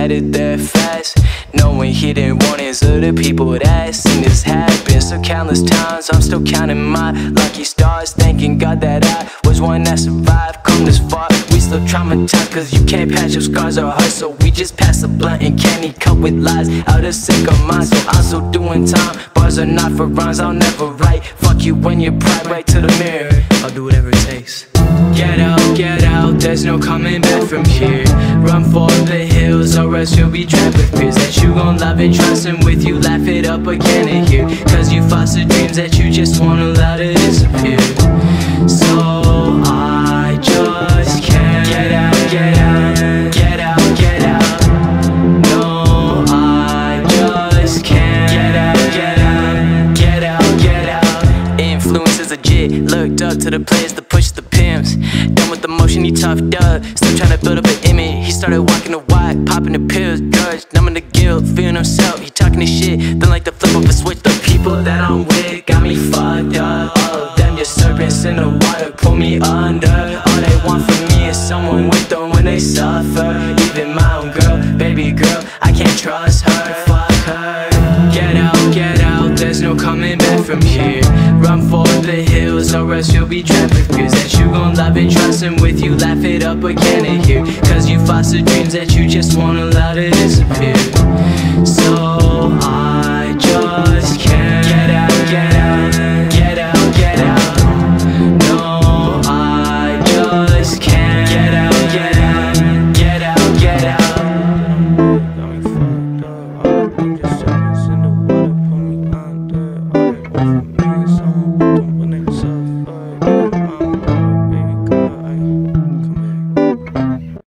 headed there fast. Knowing he didn't want his other people that seen this happen so countless times. I'm still counting my lucky stars, thanking God that I was one that survived. Come this far, we still traumatized, cause you can't patch your scars or hurt. So we just pass a blunt and candy cup with lies out of sick of mind. So I'm still doing time. Bars are not for rhymes, I'll never write. Fuck you when you're pride, right to the mirror. I'll do whatever it takes. Get out, get out, there's no coming back from here Run for the hills or else you'll be trapped with fears That you gon' love and trust and with you laugh it up again and here Cause you foster dreams that you just won't allow to disappear Influence is legit, looked up to the players to push the pimps. Done with the motion, he toughed up. Still trying to build up an image. He started walking the white, popping the pills Drugs, numbing the guilt, feeling himself. He talking his shit, then like the flip of a switch The people that I'm with got me fucked up. All of them just serpents in the water, pull me under. All they want from me is someone with them when they suffer. Even my own girl, baby girl, I can't trust her. Fuck her. Get out, get out, there's no coming back from here. Run for the hills or else you'll be trapped. With fears That you gon' love and trust and with you laugh it up again and here Cause you foster dreams that you just won't allow to disappear. So